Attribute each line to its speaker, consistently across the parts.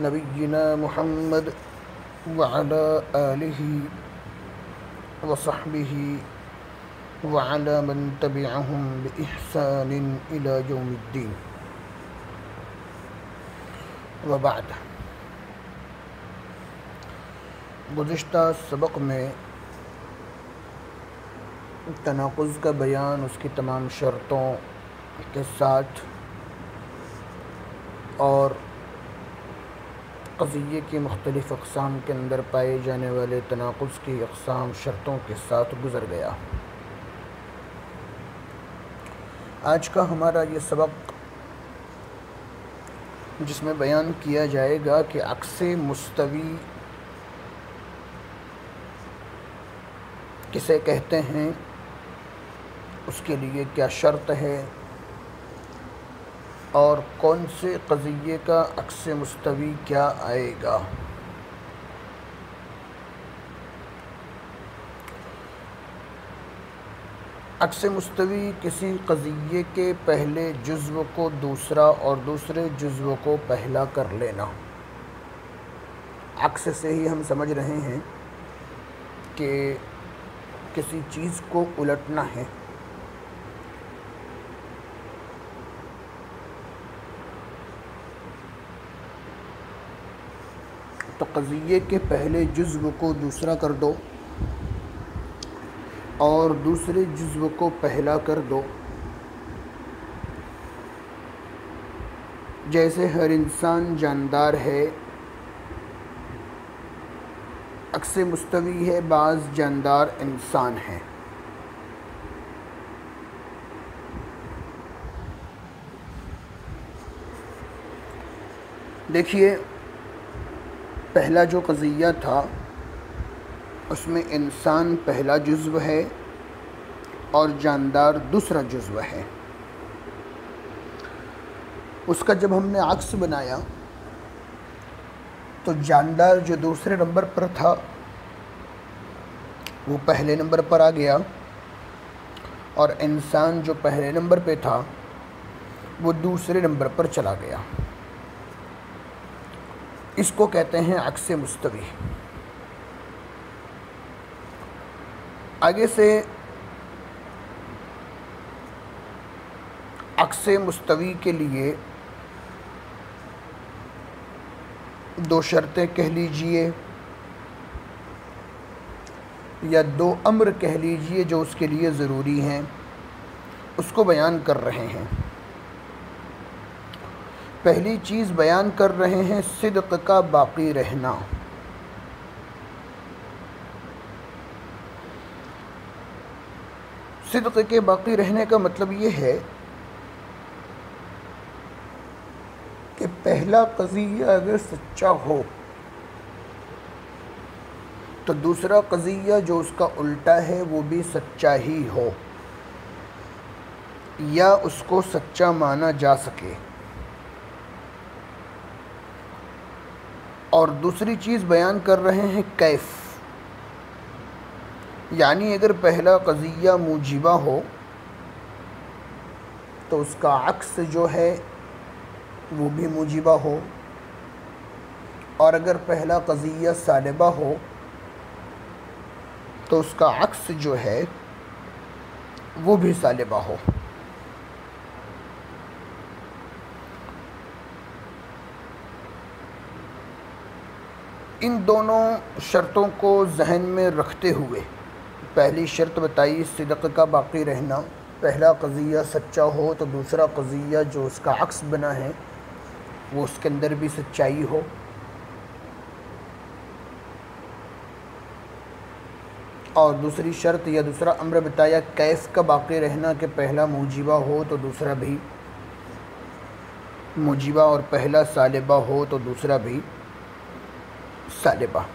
Speaker 1: नबीना मोहम्मद वाला आलि वसहबिह वाला मन तबियाहम बहसान इला यौमुद्दीन वबाद गुज्त सबक में तनाक़ का बयान उसकी तमाम शर्तों के साथ और क़ज़िये की मुख्तलिफ़ अक़साम के अंदर पाए जाने वाले तनाक़ुज़ की अक़साम शर्तों के साथ गुज़र गया। आज का हमारा ये सबक, जिसमें बयान किया जाएगा कि अक्स मुस्तवी किसे कहते हैं, उसके लिए क्या शर्त है और कौन से क़ज़िये का अक्स मुस्तवी क्या आएगा? अक्स मुस्तवी किसी क़ज़िये के पहले जज्व को दूसरा और दूसरे जज्व को पहला कर लेना। अक्स से ही हम समझ रहे हैं कि किसी चीज़ को उलटना है। तो क़ज़िये के पहले जज्व को दूसरा कर दो और दूसरे जज्व को पहला कर दो। जैसे हर इंसान जानदार है अक्स मुस्तवी है, बाज़ जानदार इंसान है। देखिए पहला जो क़ज़िया था, उसमें इंसान पहला जुज़्व है और जानदार दूसरा जुज़्व है। उसका जब हमने अक्स बनाया तो जानदार जो दूसरे नंबर पर था, वो पहले नंबर पर आ गया और इंसान जो पहले नंबर पे था, वो दूसरे नंबर पर चला गया। इसको कहते हैं अक्स मुस्तवी। आगे से अक्स मुस्तवी के लिए दो शर्तें कह लीजिए या दो अम्र कह लीजिए जो उसके लिए ज़रूरी हैं, उसको बयान कर रहे हैं। पहली चीज़ बयान कर रहे हैं, सिद्क का बाकी रहना। सिद्क के बाकी रहने का मतलब ये है कि पहला कज़िया अगर सच्चा हो तो दूसरा कज़िया जो उसका उल्टा है, वो भी सच्चा ही हो, या उसको सच्चा माना जा सके। और दूसरी चीज़ बयान कर रहे हैं कैफ़। यानी अगर पहला कज़िया मुजिबा हो तो उसका अक्स जो है, वो भी मुजिबा हो। और अगर पहला कज़िया सालिबा हो तो उसका अक्स जो है, वो भी सालबा हो। इन दोनों शर्तों को जहन में रखते हुए, पहली शर्त बताई, सिदक़ का बाकी रहना। पहला कज़िया सच्चा हो तो दूसरा कज़िया जो उसका अक्स बना है, वो उसके अंदर भी सच्चाई हो। और दूसरी शर्त या दूसरा अम्र बताया कैफ़ का बाकी रहना कि पहला मुजिबा हो तो दूसरा भी। मुजिबा और पहला सालिबा हो तो दूसरा भी। सालिबा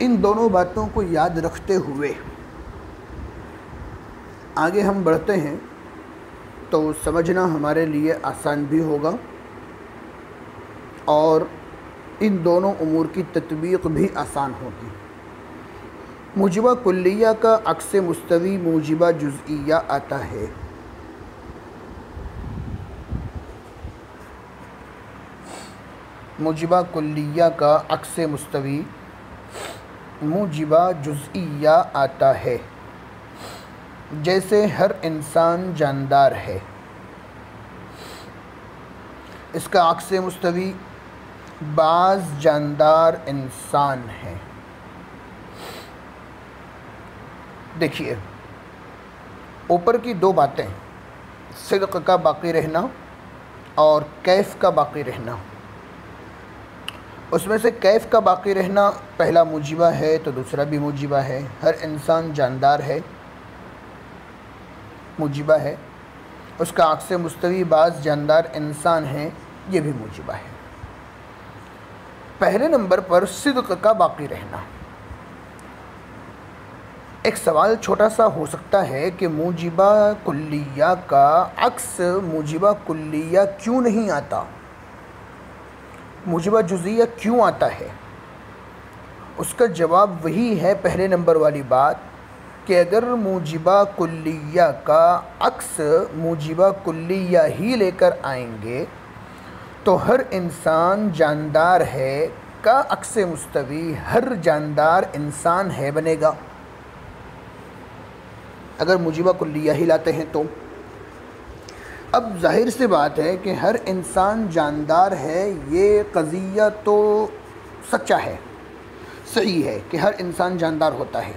Speaker 1: इन दोनों बातों को याद रखते हुए आगे हम बढ़ते हैं तो समझना हमारे लिए आसान भी होगा और इन दोनों अमूर की तत्वीक भी आसान होगी मुजबा कुल्लिया का अक्स मुस्तवी मुजबा जुज़िया आता है। मुजबा कुल्लिया का अक्स मुस्तवी। मुजबा जुज़िया आता है। जैसे हर इंसान जानदार है। इसका अक्स मुस्तवी बाज़ जानदार इंसान है। देखिए, ऊपर की दो बातें, सिद्क का बाकी रहना और कैफ़ का बाकी रहना। उसमें से कैफ़ का बाकी रहना पहला मुजिबा है तो दूसरा भी मुजिबा है। हर इंसान जानदार है, मुजिबा है। उसका अक्स मुस्तवी बाज़ जानदार इंसान है, ये भी मुजिबा है। पहले नंबर पर सिद्क का बाकी रहना। एक सवाल छोटा सा हो सकता है कि मुजिबा कुल्लिया का, अक्स मुजिबा कुल्लिया क्यों नहीं आता? मुजिबा जुजिया क्यों आता है? उसका जवाब वही है पहले नंबर वाली बात कि अगर मुजिबा कुल्लिया का अक्स मुजिबा कुल्लिया ही लेकर आएँगे तो हर इंसान जानदार है का अक्स मुस्तवी हर जानदार इंसान है बनेगा। अगर मुजिबा कुल्लिया ही लाते हैं तो? अब ज़ाहिर सी बात है कि हर इंसान जानदार है, ये कज़िया तो सच्चा है, सही है कि हर इंसान जानदार होता है।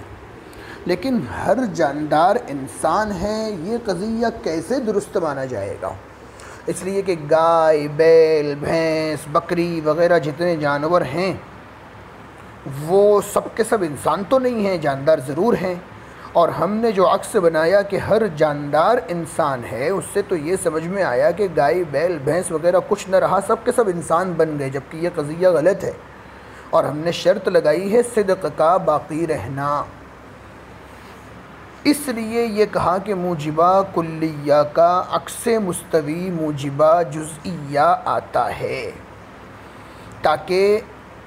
Speaker 1: लेकिन हर जानदार इंसान है, ये कज़िया कैसे दुरुस्त माना जाएगा? इसलिए कि गाय, बैल, भैंस, बकरी वगैरह जितने जानवर हैं, वो सब के सब इंसान तो नहीं हैं, जानदार ज़रूर हैं। और हमने जो अक्स बनाया कि हर जानदार इंसान है, उससे तो ये समझ में आया कि गाय, बैल, भैंस वगैरह कुछ न रहा सब के सब इंसान बन गए, जबकि यह कज़िया गलत है। और हमने शर्त लगाई है, सिदक का बाकी रहना। इसलिए ये कहा कि मुजिबा कुल्लिया का अक्स मुस्तवी मुजिबा जुज़िया आता है, ताकि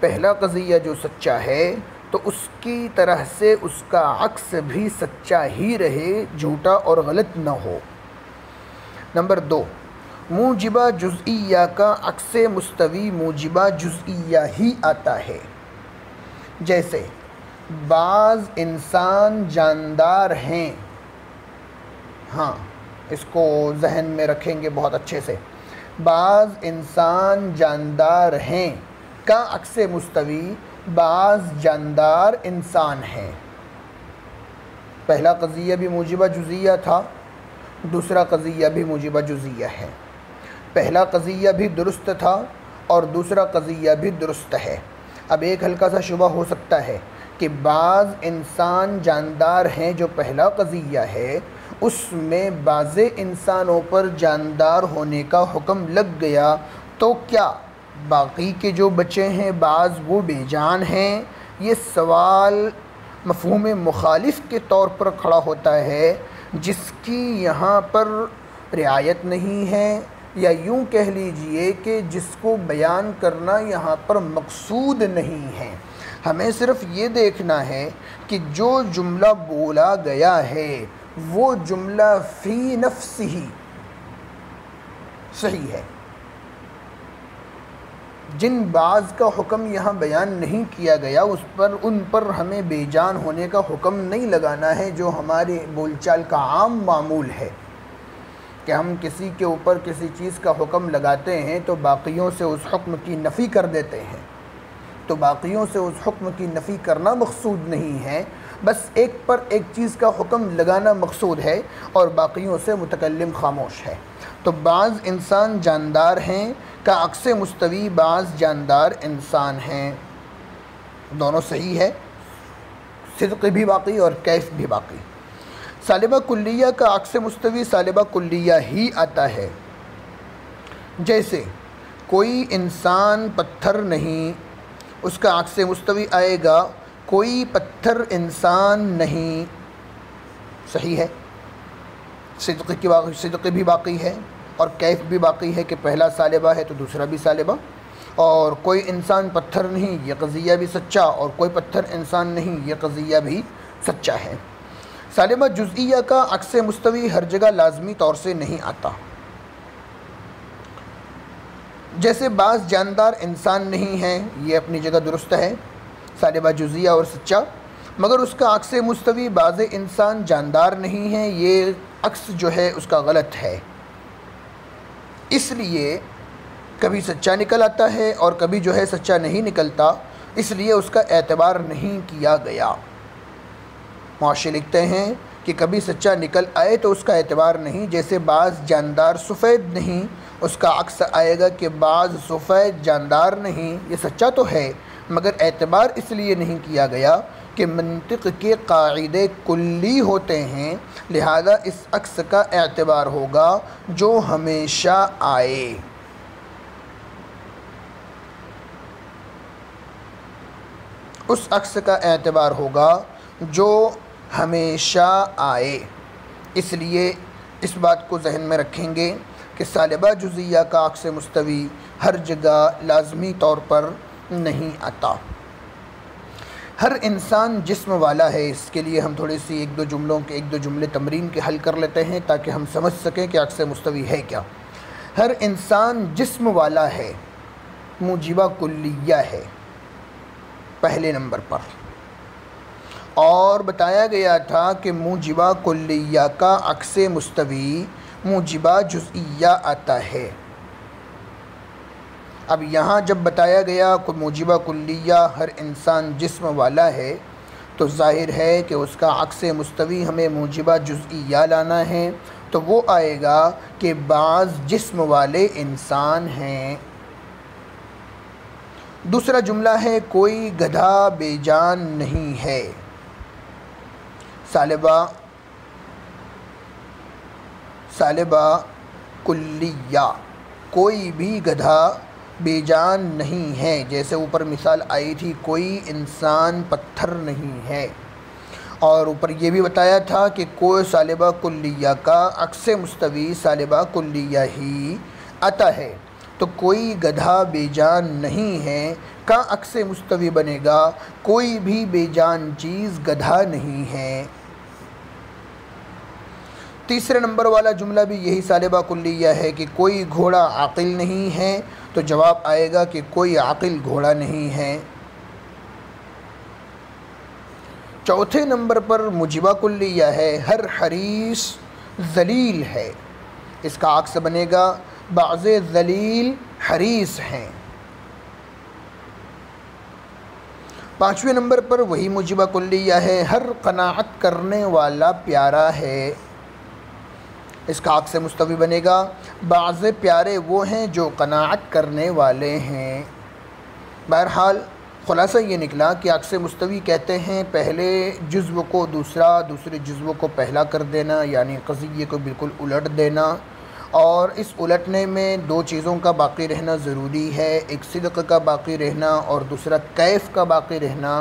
Speaker 1: पहला कज़िया जो सच्चा है तो उसकी तरह से उसका अक्स भी सच्चा ही रहे, झूठा और गलत न हो। नंबर दो, मुजिबा जुज़िया का अक्स मुस्तवी मुजिबा जुज़िया ही आता है। जैसे, बाज़ इंसान जानदार हैं। हाँ इसको जहन में रखेंगे बहुत अच्छे से। बाज़ इंसान जानदार हैं का अक्स मुस्तवी बाज़ जानदार इंसान हैं। पहला कज़िया भी मुजिबा जुजिया था, दूसरा कज़िया भी मुजिबा जुजिया है। पहला कज़िया भी दुरुस्त था और दूसरा कज़िया भी दुरुस्त है। अब एक हल्का सा शुबा हो सकता है कि बाज़ इंसान जानदार हैं जो पहला कज़िया है, उसमें बाज़ इंसानों पर जानदार होने का हुक्म लग गया तो क्या बाकी के जो बच्चे हैं, बाज़ वो बेजान हैं। ये सवाल मफहूम मुखालिफ के तौर पर खड़ा होता है, जिसकी यहाँ पर रियायत नहीं है। या यूँ कह लीजिए कि जिसको बयान करना यहाँ पर मकसूद नहीं है। हमें सिर्फ़ ये देखना है कि जो जुमला बोला गया है, वो जुमला फ़ी नफ्स ही सही है। जिन बाज़ का हुक्म यहाँ बयान नहीं किया गया, उस पर, उन पर हमें बेजान होने का हुक्म नहीं लगाना है, जो हमारे बोलचाल का आम मामूल है। कि हम किसी के ऊपर किसी चीज़ का हुक्म लगाते हैं तो बाकियों से उस हुक्म की नफ़ी कर देते हैं। तो बाकियों से उस हुक्म की नफ़ी करना मकसूद नहीं है। बस एक पर एक चीज़ का हुक्म लगाना मकसूद है और बाकियों से मुतकलम खामोश है। तो बाज़ इंसान जानदार हैं का अक्स मुस्तवी बाज़ जानदार इंसान हैं। दोनों सही है, सिद्क भी बाकी और कैफ भी बाकी। सालिबा कुल्लिया का अक्स मुस्तवी सालिबा कुल्लिया ही आता है। जैसे कोई इंसान पत्थर नहीं उसका अक्स मुस्तवी आएगा, कोई पत्थर इंसान नहीं। सही है। सिद्क की बाकी सिद्क भी बाकी है और कैफ भी बाकी है कि पहला सालिबा है तो दूसरा भी सालिबा। और कोई इंसान पत्थर नहीं, ये कज़िया भी सच्चा और कोई पत्थर इंसान नहीं, ये कज़िया भी सच्चा है। सालिबा जुज़िया का अक्स मुस्तवी हर जगह लाजमी तौर से नहीं आता। जैसे बाज़ जानदार इंसान नहीं है, ये अपनी जगह दुरुस्त है, सालिबा जुज़िया और सच्चा। मगर उसका अक्स मुस्तवी बाज़ इंसान जानदार नहीं है, ये अक्स जो है उसका गलत है। इसलिए कभी सच्चा निकल आता है और कभी जो है सच्चा नहीं निकलता, इसलिए उसका एतबार नहीं किया गया। मुआशे लिखते हैं कि कभी सच्चा निकल आए तो उसका एतबार नहीं, जैसे बाज़ जानदार सफ़ेद नहीं उसका अक्स आएगा कि बाज़ सफ़ेद जानदार नहीं, ये सच्चा तो है, मगर एतबार इसलिए नहीं किया गया कि मंतिक के कायदे कुल्ली होते हैं, लिहाजा इस अक्स का एतबार होगा जो हमेशा आए। उस अक्स का एतबार होगा जो हमेशा आए, इसलिए इस बात को जहन में रखेंगे कि सालबा जुजिया का अक्स मुस्तवी हर जगह लाजमी तौर पर नहीं आता। हर इंसान जिस्म वाला है, इसके लिए हम थोड़ी सी एक दो जुमलों के, एक दो जुमले तमरीन के हल कर लेते हैं ताकि हम समझ सकें कि अक्स मुस्तवी है क्या। हर इंसान जिस्म वाला है, मुजिबा कुल्लिया है, पहले नंबर पर। और बताया गया था कि मुजिबा कुल्लिया का अक्स मुस्तवी मुजिबा जुजिया आता है। अब यहाँ जब बताया गया कि मुजिबा कुल्लिया हर इंसान जिस्म वाला है तो ज़ाहिर है कि उसका अक्स मुस्तवी हमें मुजिबा जुजिया लाना है तो वो आएगा कि बाज़ जिस्म वाले इंसान हैं। दूसरा जुमला है, कोई गधा बेजान नहीं है। सालिबा सालिबा कुल्लिया, कोई भी गधा बेजान नहीं है। जैसे ऊपर मिसाल आई थी, कोई इंसान पत्थर नहीं है। और ऊपर ये भी बताया था कि कोई सालिबा कुल्लिया का, अक्स मुस्तवी सालिबा कुल्लिया ही आता है। तो कोई गधा बेजान नहीं है, का अक्स मुस्तवी बनेगा? कोई भी बेजान चीज़ गधा नहीं है। तीसरे नंबर वाला जुमला भी यही सालिबा कुल्लिया है कि कोई घोड़ा आकिल नहीं है तो जवाब आएगा कि कोई आकिल घोड़ा नहीं है। चौथे नंबर पर मुजिबा कुल्लिया है, हर हरीस जलील है। इसका अक्स बनेगा, बाज़ जलील हरीस हैं। पाँचवें नंबर पर वही मुजिबा कुल्लिया है, हर कनात करने वाला प्यारा है। इसका अक्स मुस्तवी बनेगा। बाज़ प्यारे वो हैं जो कनात करने वाले हैं। बहरहाल, ख़ुलासा ये निकला कि अक्स मुस्तवी कहते हैं, पहले जज्व को दूसरा, दूसरे जज्व को पहला कर देना, यानी कज़िए को बिल्कुल उलट देना। और इस उलटने में दो चीज़ों का बाकी रहना ज़रूरी है, एक सिदक़ का बाकी रहना और दूसरा कैफ़ का बाकी रहना।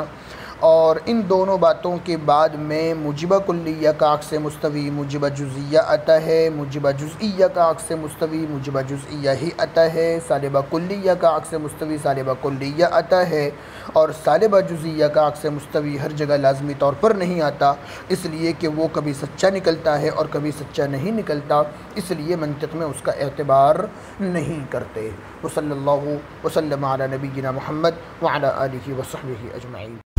Speaker 1: और इन दोनों बातों के बाद में मुजबा कुल्लिया का अक्स मुस्तवी, मुजबा जुज़िया आता है, मुजबा जुज़िया का अक्स मुस्तवी, मुजबा जुज़िया ही आता है, सालिबा कुल्लिया का अक्स मुस्तवी, सालिबा कुल्लिया आता है और सालिबा जुज़िया का अक्स मुस्तवी हर जगह लाजमी तौर पर नहीं आता, इसलिए कि वो कभी सच्चा निकलता है और कभी सच्चा नहीं निकलता, इसलिए मंतिक में उसका एतबार नहीं करते। वसल्ला वसलम नबीना महमद वाला वसहब अजमाइन।